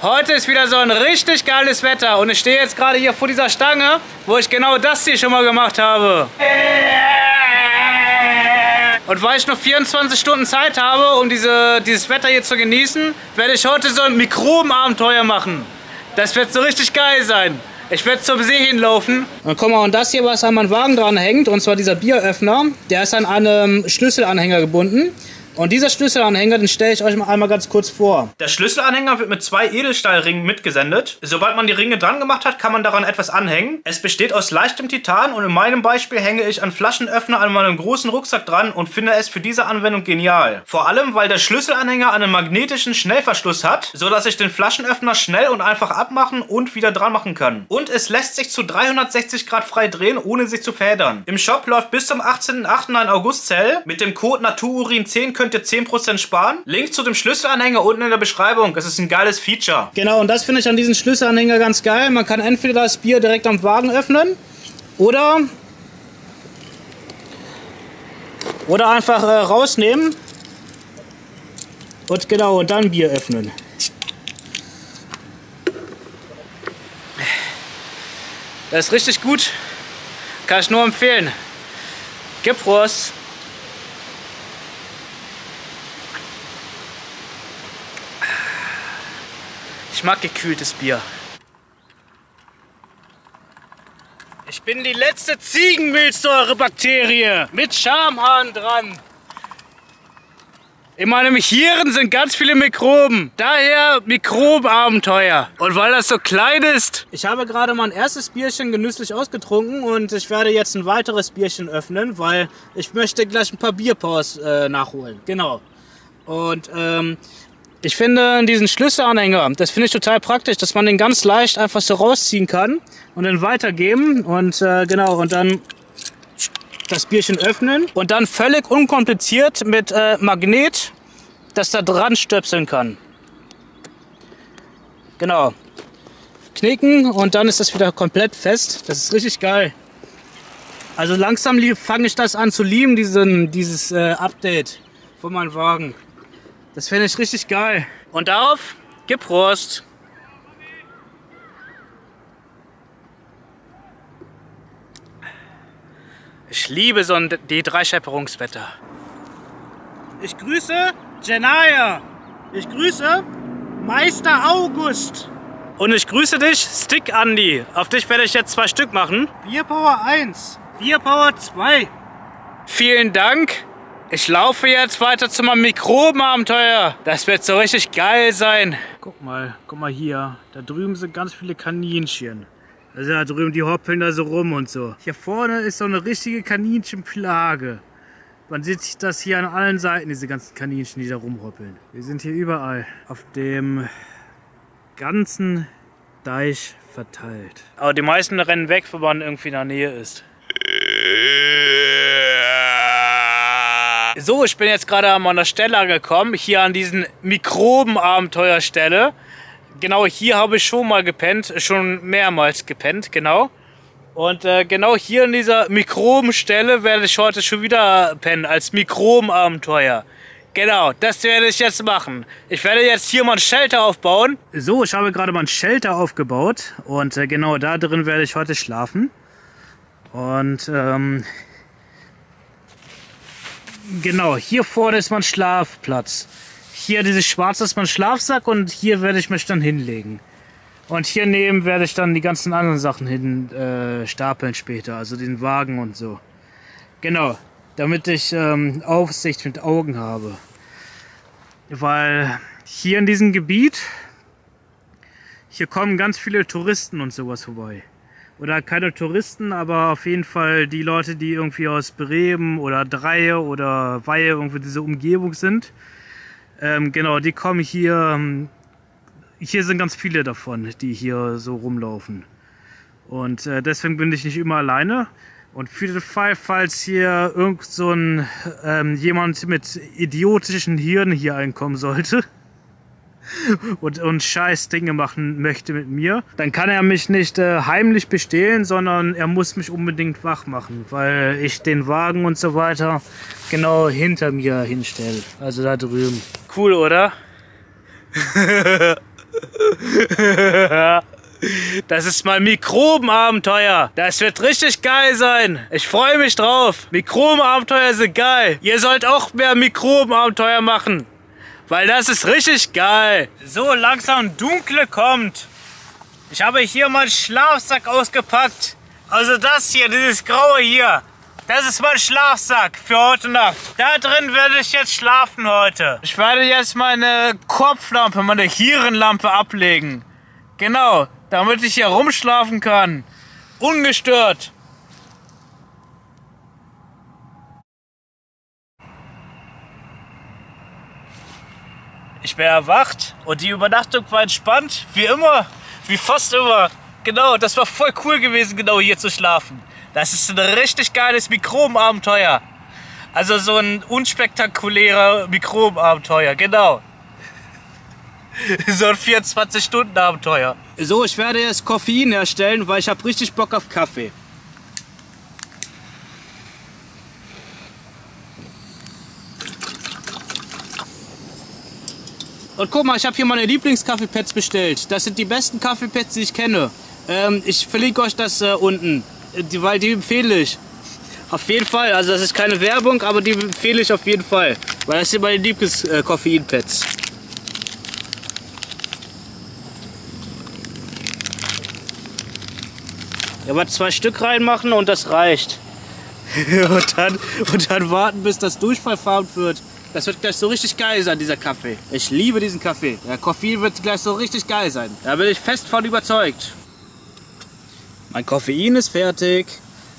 Heute ist wieder so ein richtig geiles Wetter und ich stehe jetzt gerade hier vor dieser Stange, wo ich genau das hier schon mal gemacht habe. Und weil ich noch 24 Stunden Zeit habe, um diese, dieses Wetter hier zu genießen, werde ich heute so ein Mikrobenabenteuer machen. Das wird so richtig geil sein. Ich werde zum See hinlaufen. Und guck mal, und das hier, was an meinem Wagen dran hängt, und zwar dieser Bieröffner, der ist an einem Schlüsselanhänger gebunden. Und dieser Schlüsselanhänger, den stelle ich euch mal einmal ganz kurz vor. Der Schlüsselanhänger wird mit zwei Edelstahlringen mitgesendet. Sobald man die Ringe dran gemacht hat, kann man daran etwas anhängen. Es besteht aus leichtem Titan und in meinem Beispiel hänge ich einen Flaschenöffner an meinem großen Rucksack dran und finde es für diese Anwendung genial. Vor allem, weil der Schlüsselanhänger einen magnetischen Schnellverschluss hat, sodass ich den Flaschenöffner schnell und einfach abmachen und wieder dran machen kann. Und es lässt sich zu 360 Grad frei drehen, ohne sich zu federn. Im Shop läuft bis zum 18.08. ein August-Sale. Mit dem Code NATURURIN10 könnt könnt ihr 10% sparen. Link zu dem Schlüsselanhänger unten in der Beschreibung. Das ist ein geiles Feature. Genau, und das finde ich an diesem Schlüsselanhänger ganz geil. Man kann entweder das Bier direkt am Wagen öffnen oder oder einfach äh, rausnehmen und genau und dann Bier öffnen. Das ist richtig gut. Kann ich nur empfehlen. Gib Prost. Ich mag gekühltes Bier. Ich bin die letzte Ziegenmilchsäurebakterie mit Schamhahn dran. In meinem Hirn sind ganz viele Mikroben. Daher Mikrobenabenteuer. Und weil das so klein ist. Ich habe gerade mein erstes Bierchen genüsslich ausgetrunken und ich werde jetzt ein weiteres Bierchen öffnen, weil ich möchte gleich ein paar Bierpaus äh, nachholen. Genau. Und ähm, ich finde diesen Schlüsselanhänger, das finde ich total praktisch, dass man den ganz leicht einfach so rausziehen kann und dann weitergeben und äh, genau und dann das Bierchen öffnen und dann völlig unkompliziert mit äh, Magnet das da dran stöpseln kann. Genau. Knicken und dann ist das wieder komplett fest. Das ist richtig geil. Also langsam fange ich das an zu lieben, diesen, dieses äh, Update von meinem Wagen. Das finde ich richtig geil. Und darauf Geprost. Ich liebe so ein D3-Schepperungswetter. Ich grüße Janaya. Ich grüße Meister August. Und ich grüße dich, Stick Andy. Auf dich werde ich jetzt zwei Stück machen. Bierpower 1, Bierpower 2. Vielen Dank. Ich laufe jetzt weiter zu meinem Mikrobenabenteuer. Das wird so richtig geil sein. Guck mal, guck mal hier. Da drüben sind ganz viele Kaninchen. Also da drüben, die hoppeln da so rum und so. Hier vorne ist so eine richtige Kaninchenplage. Man sieht sich das hier an allen Seiten, diese ganzen Kaninchen, die da rumhoppeln. Wir sind hier überall auf dem ganzen Deich verteilt. Aber die meisten rennen weg, wenn man irgendwie in der Nähe ist. So, ich bin jetzt gerade an meiner Stelle angekommen, hier an diesen Mikrobenabenteuerstelle. Genau hier habe ich schon mal gepennt, schon mehrmals gepennt, genau. Und äh, genau hier in dieser Mikrobenstelle werde ich heute schon wieder pennen, als Mikrobenabenteuer. Genau, das werde ich jetzt machen. Ich werde jetzt hier mal ein Shelter aufbauen. So, ich habe gerade mal ein Shelter aufgebaut und äh, genau da drin werde ich heute schlafen. Und ähm, Genau, hier vorne ist mein Schlafplatz. Hier dieses schwarze ist mein Schlafsack und hier werde ich mich dann hinlegen. Und hier neben werde ich dann die ganzen anderen Sachen hin äh, stapeln später, also den Wagen und so. Genau, damit ich ähm, Aufsicht mit Augen habe. Weil hier in diesem Gebiet, hier kommen ganz viele Touristen und sowas vorbei oder keine Touristen, aber auf jeden Fall die Leute, die irgendwie aus Bremen oder Dreie oder Weihe irgendwie diese Umgebung sind. Ähm, genau, die kommen hier. Ähm, hier sind ganz viele davon, die hier so rumlaufen. Und äh, deswegen bin ich nicht immer alleine. Und für den Fall, falls hier irgend so ein ähm, jemand mit idiotischen Hirn hier einkommen sollte, und, und scheiß Dinge machen möchte mit mir, dann kann er mich nicht äh, heimlich bestehlen, sondern er muss mich unbedingt wach machen, weil ich den Wagen und so weiter genau hinter mir hinstelle. Also da drüben. Cool, oder? Das ist mein Mikrobenabenteuer. Das wird richtig geil sein. Ich freue mich drauf. Mikrobenabenteuer sind geil. Ihr sollt auch mehr Mikrobenabenteuer machen. Weil das ist richtig geil. So langsam dunkle kommt. Ich habe hier meinen Schlafsack ausgepackt. Also das hier, dieses graue hier. Das ist mein Schlafsack für heute Nacht. Da drin werde ich jetzt schlafen heute. Ich werde jetzt meine Kopflampe, meine Hirnlampe ablegen. Genau, damit ich hier rumschlafen kann. Ungestört. Ich bin erwacht und die Übernachtung war entspannt, wie immer, wie fast immer. Genau, das war voll cool gewesen, genau hier zu schlafen. Das ist ein richtig geiles Mikrobenabenteuer. Also so ein unspektakulärer Mikrobenabenteuer, genau. So ein 24-Stunden-Abenteuer. So, ich werde jetzt Koffein herstellen, weil ich habe richtig Bock auf Kaffee. Und guck mal, ich habe hier meine Lieblingskaffeepads bestellt. Das sind die besten Kaffeepads, die ich kenne. Ähm, ich verlinke euch das äh, unten, die, weil die empfehle ich. Auf jeden Fall, also das ist keine Werbung, aber die empfehle ich auf jeden Fall. Weil das sind meine Lieblings-Koffeinpads. Äh, Ja, aber zwei Stück reinmachen und das reicht. und, dann, und dann warten, bis das durchverfarmt wird. Das wird gleich so richtig geil sein, dieser Kaffee. Ich liebe diesen Kaffee. Der Koffein wird gleich so richtig geil sein. Da bin ich fest von überzeugt. Mein Koffein ist fertig,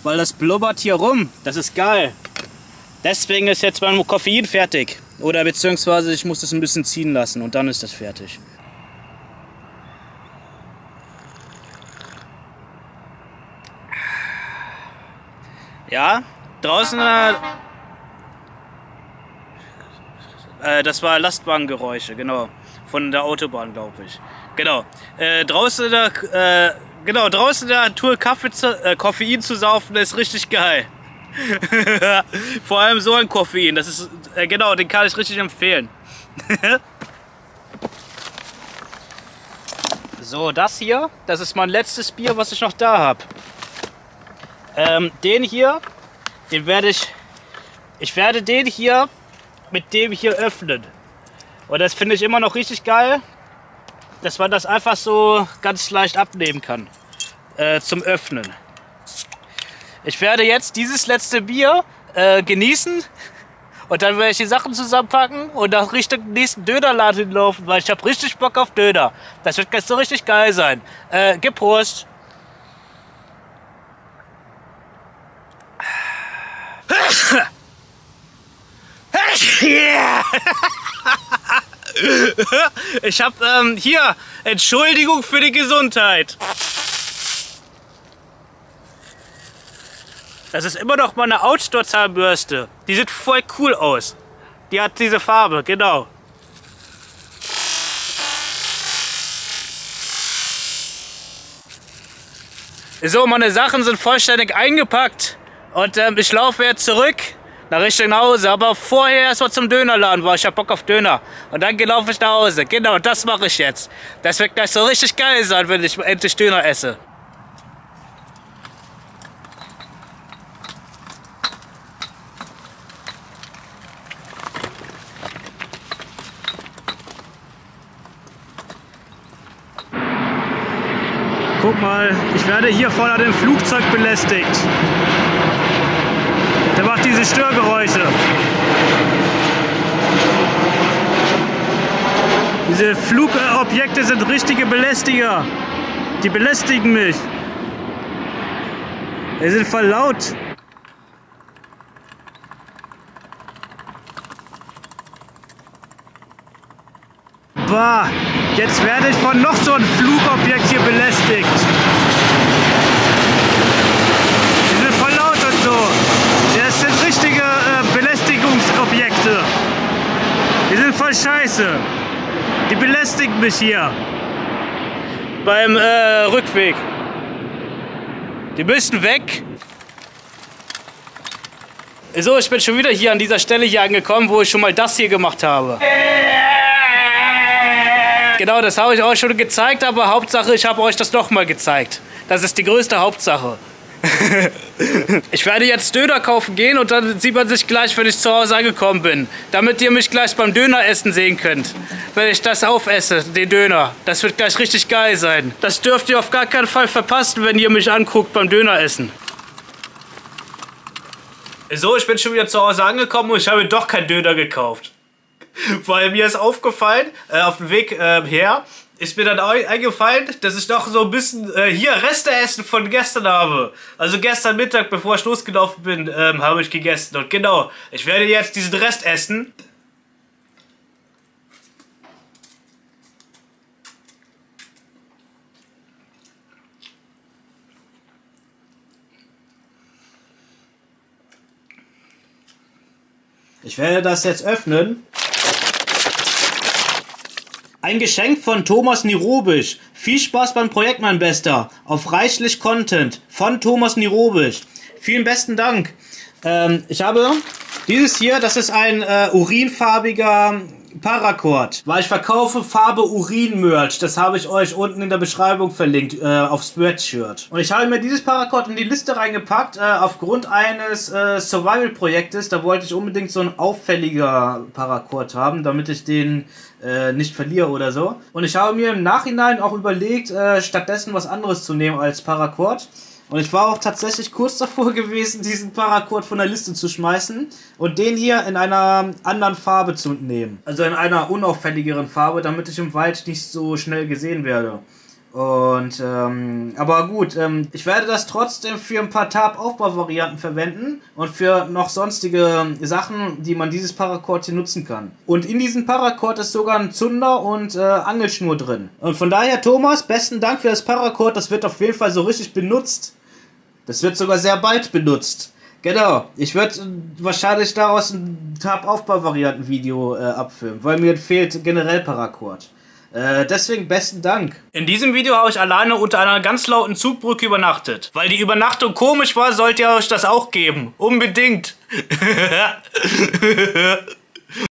weil das blubbert hier rum. Das ist geil. Deswegen ist jetzt mein Koffein fertig. Oder beziehungsweise ich muss das ein bisschen ziehen lassen und dann ist das fertig. Ja, draußen. Äh, das war Lastwagengeräusche, genau. Von der Autobahn, glaube ich. Genau. Äh, draußen der, äh, genau, draußen in der Natur Kaffee zu, äh, Koffein zu saufen, ist richtig geil. Vor allem so ein Koffein, das ist, äh, genau, den kann ich richtig empfehlen. so, das hier, das ist mein letztes Bier, was ich noch da habe. Ähm, den hier, den werde ich, ich werde den hier mit dem hier öffnen. Und das finde ich immer noch richtig geil, dass man das einfach so ganz leicht abnehmen kann äh, zum Öffnen. Ich werde jetzt dieses letzte Bier äh, genießen und dann werde ich die Sachen zusammenpacken und nach Richtung nächsten Dönerladen hinlaufen, weil ich habe richtig Bock auf Döner. Das wird ganz so richtig geil sein. Äh, gib Prost! Ich habe ähm, hier Entschuldigung für die Gesundheit. Das ist immer noch meine Outdoor-Zahnbürste. Die sieht voll cool aus. Die hat diese Farbe, genau. So, meine Sachen sind vollständig eingepackt. Und ähm, ich laufe jetzt zurück nach Richtung Hause. Aber vorher erstmal zum Dönerladen, weil ich hab Bock auf Döner. Und dann laufe ich nach Hause. Genau, das mache ich jetzt. Das wird gleich so richtig geil sein, wenn ich endlich Döner esse. Guck mal, ich werde hier vorne dem Flugzeug belästigt. Der macht diese Störgeräusche. Diese Flugobjekte sind richtige Belästiger. Die belästigen mich. Die sind voll laut. Jetzt werde ich von noch so einem Flugobjekt hier belästigt. Die sind voll laut und so. Das sind richtige äh, Belästigungsobjekte. Die sind voll scheiße. Die belästigen mich hier. Beim äh, Rückweg. Die müssen weg. So, ich bin schon wieder hier an dieser Stelle hier angekommen, wo ich schon mal das hier gemacht habe. Genau, das habe ich euch schon gezeigt, aber Hauptsache, ich habe euch das nochmal gezeigt. Das ist die größte Hauptsache. ich werde jetzt Döner kaufen gehen und dann sieht man sich gleich, wenn ich zu Hause angekommen bin. Damit ihr mich gleich beim Döner essen sehen könnt. Wenn ich das aufesse, den Döner. Das wird gleich richtig geil sein. Das dürft ihr auf gar keinen Fall verpassen, wenn ihr mich anguckt beim Döner essen. So, ich bin schon wieder zu Hause angekommen und ich habe doch keinen Döner gekauft. Weil mir ist aufgefallen, äh, auf dem Weg äh, her, ist mir dann eingefallen, dass ich noch so ein bisschen äh, hier Reste essen von gestern habe. Also gestern Mittag, bevor ich losgelaufen bin, ähm, habe ich gegessen. Und genau, ich werde jetzt diesen Rest essen. Ich werde das jetzt öffnen. Ein Geschenk von Thomas Nirobisch. Viel Spaß beim Projekt, mein Bester. Auf reichlich Content von Thomas Nirobisch. Vielen besten Dank. Ähm, ich habe dieses hier, das ist ein äh, urinfarbiger Paracord. Weil ich verkaufe Farbe Urin-Merch. Das habe ich euch unten in der Beschreibung verlinkt äh, auf Spreadshirt. Und ich habe mir dieses Paracord in die Liste reingepackt äh, aufgrund eines äh, Survival-Projektes. Da wollte ich unbedingt so ein auffälliger Paracord haben, damit ich den äh, nicht verliere oder so. Und ich habe mir im Nachhinein auch überlegt, äh, stattdessen was anderes zu nehmen als Paracord. Und ich war auch tatsächlich kurz davor gewesen, diesen Paracord von der Liste zu schmeißen und den hier in einer anderen Farbe zu nehmen. Also in einer unauffälligeren Farbe, damit ich im Wald nicht so schnell gesehen werde. Und, ähm, aber gut, ähm, ich werde das trotzdem für ein paar Tab-Aufbauvarianten verwenden und für noch sonstige Sachen, die man dieses Paracord hier nutzen kann. Und in diesem Paracord ist sogar ein Zunder und äh, Angelschnur drin. Und von daher, Thomas, besten Dank für das Paracord, das wird auf jeden Fall so richtig benutzt. Das wird sogar sehr bald benutzt. Genau, ich würde äh, wahrscheinlich daraus ein Tab-Aufbau-Varianten-Video äh, abfilmen, weil mir fehlt generell Paracord. Äh, deswegen besten Dank. In diesem Video habe ich alleine unter einer ganz lauten Zugbrücke übernachtet. Weil die Übernachtung komisch war, sollt ihr euch das auch geben. Unbedingt.